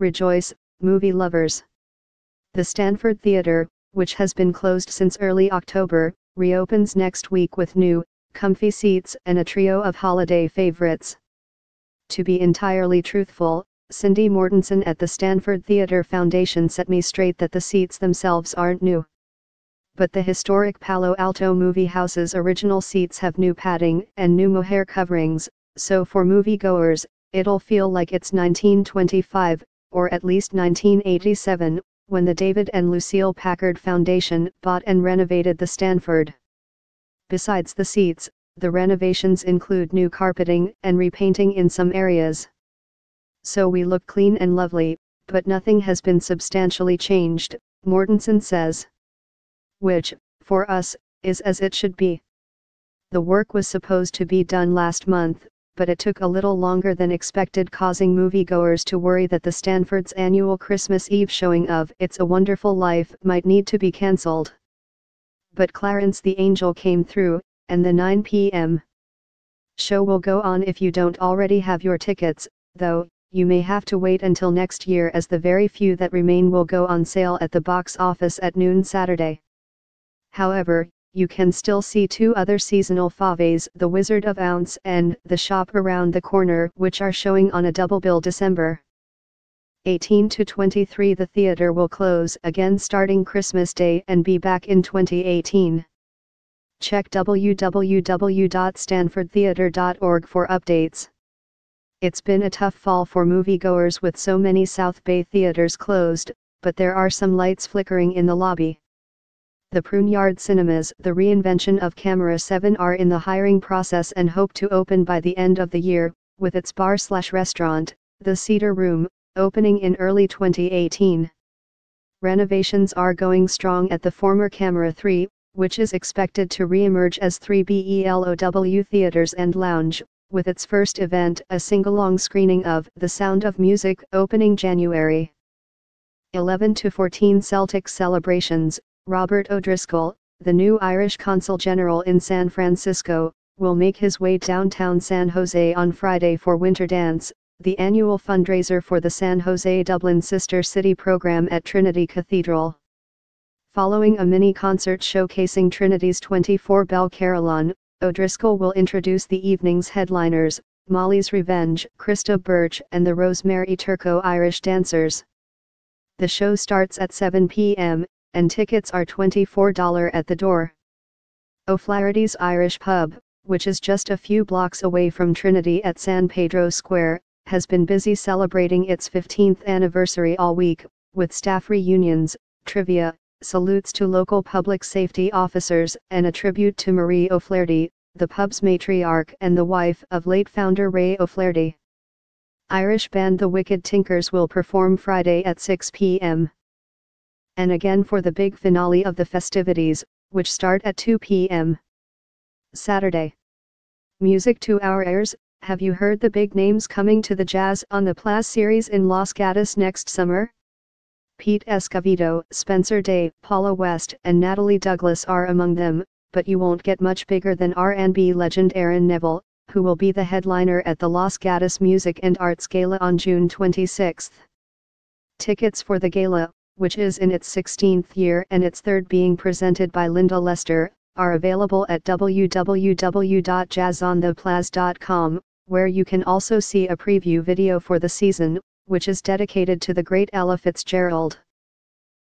Rejoice, movie lovers. The Stanford Theater, which has been closed since early October, reopens next week with new, comfy seats and a trio of holiday favorites. To be entirely truthful, Cindy Mortensen at the Stanford Theater Foundation set me straight that the seats themselves aren't new. But the historic Palo Alto Movie House's original seats have new padding and new mohair coverings, so for moviegoers, it'll feel like it's 1925, or at least 1987, when the David and Lucile Packard Foundation bought and renovated the Stanford. Besides the seats, the renovations include new carpeting and repainting in some areas so we look clean and lovely, but nothing has been substantially changed, Mortensen says. Which, for us, is as it should be. The work was supposed to be done last month, but it took a little longer than expected causing moviegoers to worry that the Stanford's annual Christmas Eve showing of It's a Wonderful Life might need to be cancelled. But Clarence the Angel came through, and the 9 p.m. show will go on if you don't already have your tickets, though, you may have to wait until next year as the very few that remain will go on sale at the box office at noon Saturday. However, you can still see two other seasonal faves The Wizard of Oz and The Shop Around the Corner which are showing on a double bill December 18 to 23 The theater will close again starting Christmas Day and be back in 2018. Check www.stanfordtheater.org for updates. It's been a tough fall for moviegoers with so many South Bay theaters closed, but there are some lights flickering in the lobby. The Pruneyard Cinemas, the reinvention of Camera 7 are in the hiring process and hope to open by the end of the year, with its bar slash restaurant, the Cedar Room, opening in early 2018. Renovations are going strong at the former Camera 3, which is expected to re-emerge as 3BELOW Theaters and Lounge, with its first event a single-long screening of The Sound of Music opening January 11 to 14 Celtic celebrations. Robert O'Driscoll, the new Irish Consul General in San Francisco, will make his way downtown San Jose on Friday for Winter Dance, the annual fundraiser for the San Jose Dublin Sister City program at Trinity Cathedral. Following a mini concert showcasing Trinity's 24 Bell Carillon, O'Driscoll will introduce the evening's headliners, Molly's Revenge, Krista Birch and the Rosemary Turco Irish Dancers. The show starts at 7 p.m., and tickets are $24 at the door. O'Flaherty's Irish Pub, which is just a few blocks away from Trinity at San Pedro Square, has been busy celebrating its 15th anniversary all week, with staff reunions, trivia, salutes to local public safety officers, and a tribute to Marie O'Flaherty, the pub's matriarch and the wife of late founder Ray O'Flaherty. Irish band The Wicked Tinkers will perform Friday at 6 p.m. And again for the big finale of the festivities, which start at 2 p.m. Saturday. Music to our ears, have you heard the big names coming to the Jazz on the Plaz series in Los Gatos next summer? Pete Escovedo, Spencer Day, Paula West and Natalie Douglas are among them, but you won't get much bigger than R&B legend Aaron Neville, who will be the headliner at the Los Gatos Music and Arts Gala on June 26. Tickets for the gala, which is in its 16th year and its third being presented by Linda Lester, are available at www.jazzontheplaz.com, where you can also see a preview video for the season, which is dedicated to the great Ella Fitzgerald.